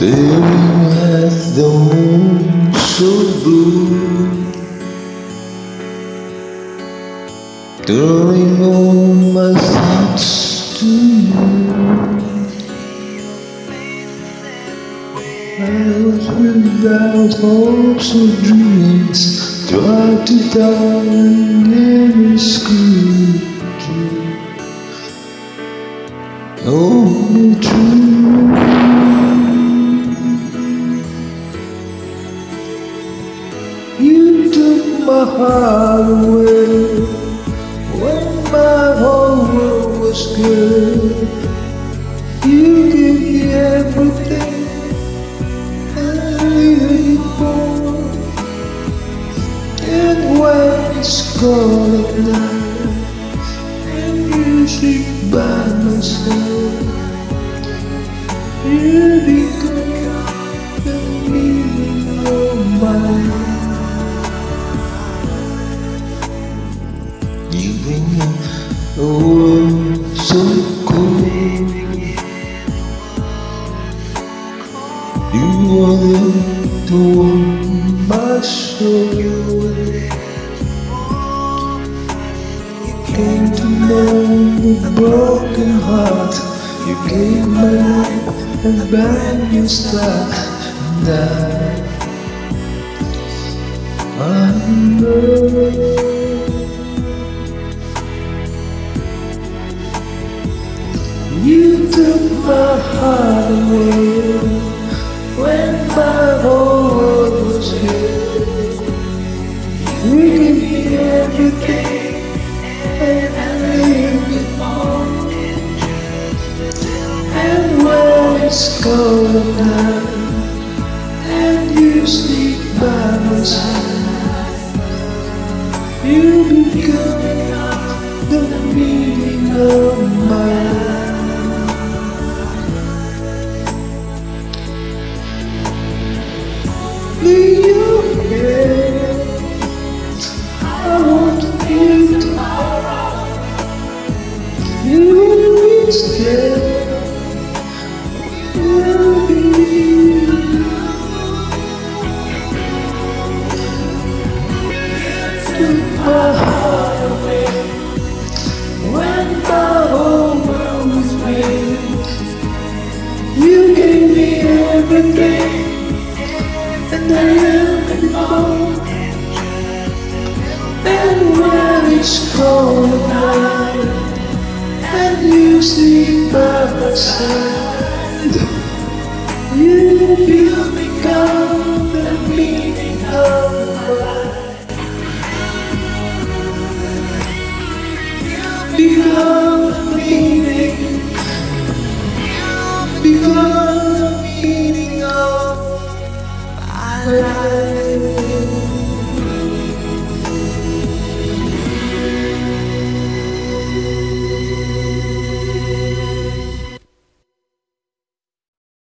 Staring at the so blue Turning all my thoughts to you I was without hopes or dreams Tried to die and never screwed you Only my heart away when my whole world was good. You gave me everything and even more. And when it's cold at night and you sleep by my side, you broken heart. You gave my life a brand new start, and I, I know. You took my heart away night and you sleep by my side, you become the meaning of my life. My away when my whole world was. You gave me everything and I am. And when it's cold at night, and you sleep by my side, you the Become the meaning, become meaning of my life.